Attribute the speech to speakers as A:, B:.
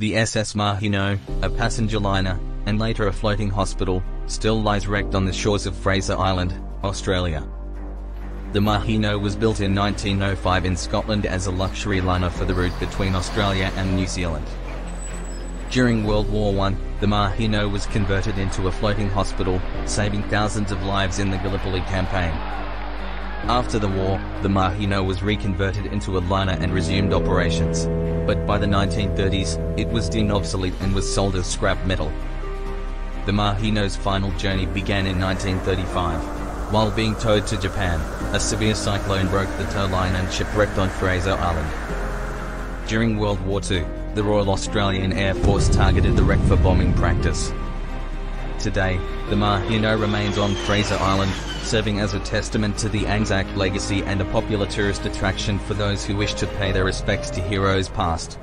A: The SS Maheno, a passenger liner, and later a floating hospital, still lies wrecked on the shores of Fraser Island, Australia. The Maheno was built in 1905 in Scotland as a luxury liner for the route between Australia and New Zealand. During World War I, the Maheno was converted into a floating hospital, saving thousands of lives in the Gallipoli campaign. After the war, the Maheno was reconverted into a liner and resumed operations. But by the 1930s, it was deemed obsolete and was sold as scrap metal. The Maheno's final journey began in 1935. While being towed to Japan, a severe cyclone broke the tow line and shipwrecked on Fraser Island. During World War II, the Royal Australian Air Force targeted the wreck for bombing practice. Today, the Maheno remains on Fraser Island, serving as a testament to the Anzac legacy and a popular tourist attraction for those who wish to pay their respects to heroes past.